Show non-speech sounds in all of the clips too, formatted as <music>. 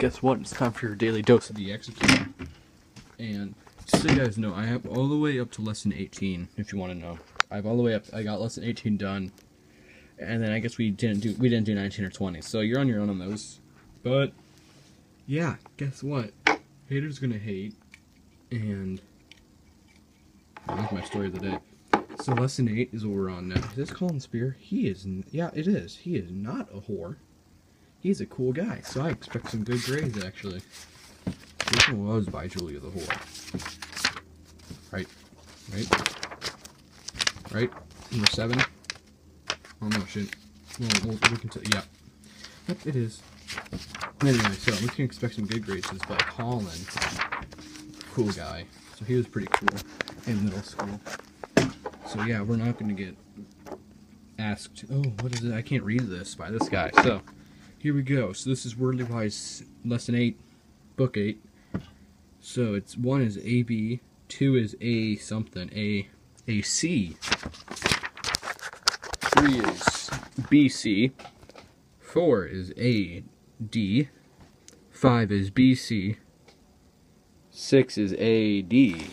guess what? It's time for your daily dose of the Executor. And just so you guys know, I have all the way up to lesson 18, if you want to know. I have all the way up. I got lesson 18 done, and then I guess we didn't do we didn't do 19 or 20. So you're on your own on those. But yeah, guess what? Haters gonna hate, and that's my story of the day. So lesson eight is what we're on now. Is this Colin Spear? He is. Yeah, it is. He is not a whore. He's a cool guy. So I expect some good grades actually. This one was by Julia the whore. Right. Right. Right. Number seven. Oh no, shit. Well, we'll, we can tell. Yeah. Yep, it is. Anyway, so we can expect some good grades. By Colin. Cool guy. So he was pretty cool in middle school. So yeah, we're not going to get asked. Oh, what is it? I can't read this by this guy. So here we go. So this is Wordly Wise lesson eight, book eight. So it's one is A B, two is A something A A C, three is B C, four is A D, five is B C, six is A D,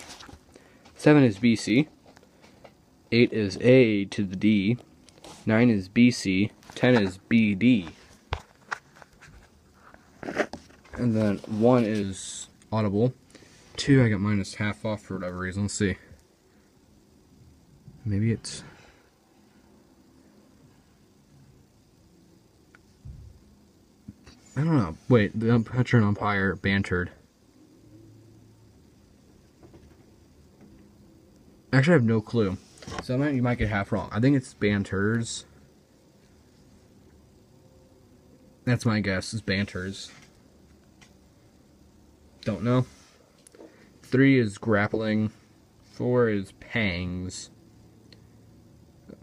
seven is B C. 8 is A to the D, 9 is BC, 10 is BD. And then 1 is audible. 2 I got minus half off for whatever reason. Let's see. Maybe it's. I don't know. Wait, the ump- umpire bantered. Actually, I have no clue. So I might, you might get half wrong. I think it's banters. That's my guess. Is banters. Don't know. Three is grappling. Four is pangs.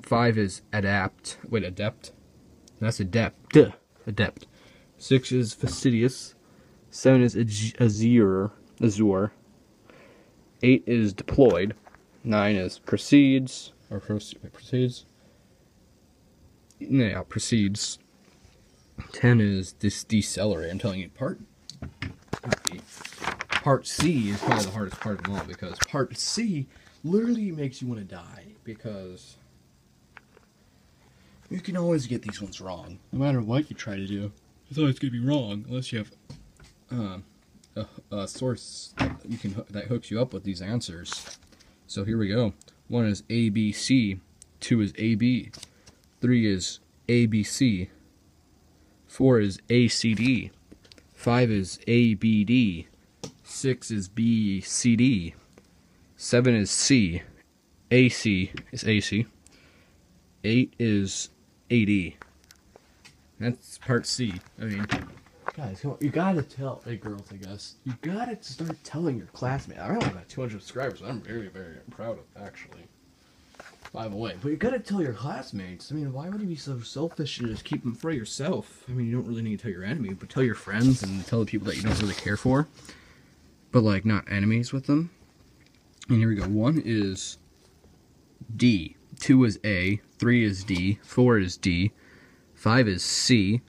Five is adapt. Wait, adept. That's adept. Duh. Adept. Six is fastidious. Seven is azure. Azure. Eight is deployed. Nine is proceeds or proce- proceeds. Yeah, proceeds. Ten is this decelerate. I'm telling you, part part C is probably the hardest part of them all because part C literally makes you want to die because you can always get these ones wrong, no matter what you try to do. It's always gonna be wrong unless you have um, a, a source that you can that hooks you up with these answers. So here we go. One is ABC, two is AB, three is ABC, four is ACD, five is ABD, six is BCD, seven is C, AC is AC, eight is AD. That's part C. I mean, guys, come on, you gotta tell, hey girls, I guess, you gotta start telling your classmates. I only got 200 subscribers. I'm very, very proud of, actually. By the way, but you gotta tell your classmates. I mean, why would you be so selfish and just keep them for yourself? I mean, you don't really need to tell your enemy, but tell your friends and tell the people that you don't really care for, but like not enemies with them. And here we go. One is D. Two is A. Three is D. Four is D. Five is C.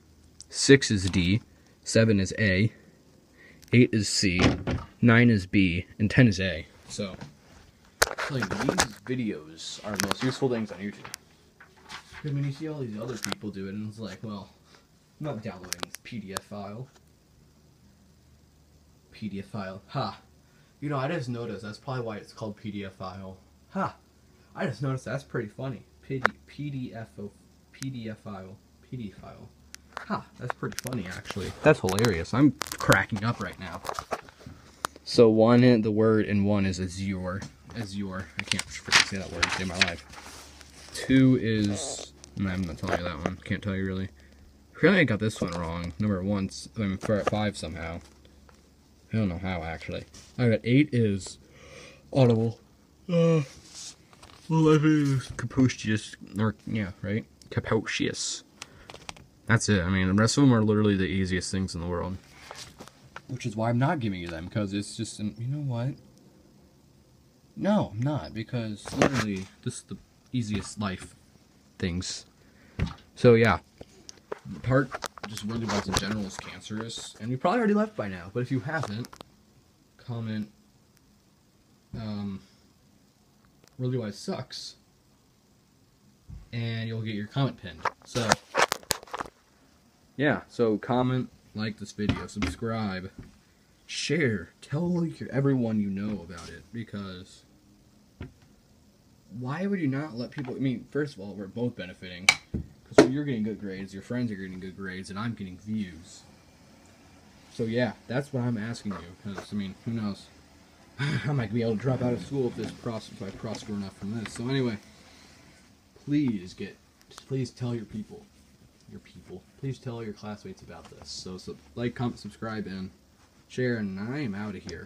Six is D. Seven is A. Eight is C. Nine is B. And ten is A. So, you, these videos are the most useful things on YouTube. I mean, you see all these other people do it, and it's like, well, I'm not downloading this PDF file. PDF file. Ha. You know, I just noticed that's probably why it's called PDF file. Ha. I just noticed that's pretty funny. PD, PDF, PDF file. PDF file. Ha, that's pretty funny actually. That's hilarious. I'm cracking up right now. So one, the word in one is azure. Azure. I can't freaking say that word in my life. Two is, I'm not telling you that one. Can't tell you really. Apparently I got this one wrong. Number one, I mean, five somehow. I don't know how actually. I got eight is audible. Uh, well, I it's capricious, or yeah, right? Capricious. That's it. I mean, the rest of them are literally the easiest things in the world. Which is why I'm not giving you them, because it's just, you know what? No, I'm not, because literally, this is the easiest life things. So, yeah. Part just Worldly Wides in general is cancerous, and you probably already left by now. But if you haven't, comment. Um, Worldly Wise sucks, and you'll get your comment pinned. So, yeah. So comment, like this video, subscribe, share, tell your, everyone you know about it because why would you not let people? I mean, first of all, we're both benefiting because you're getting good grades, your friends are getting good grades, and I'm getting views. So yeah, that's what I'm asking you. Because I mean, who knows? <sighs> I might be able to drop out of school if this pros if I prosper enough from this. So anyway, please get, please tell your people, your people, please tell your classmates about this. So, so like, comment, subscribe, and share, and I am out of here.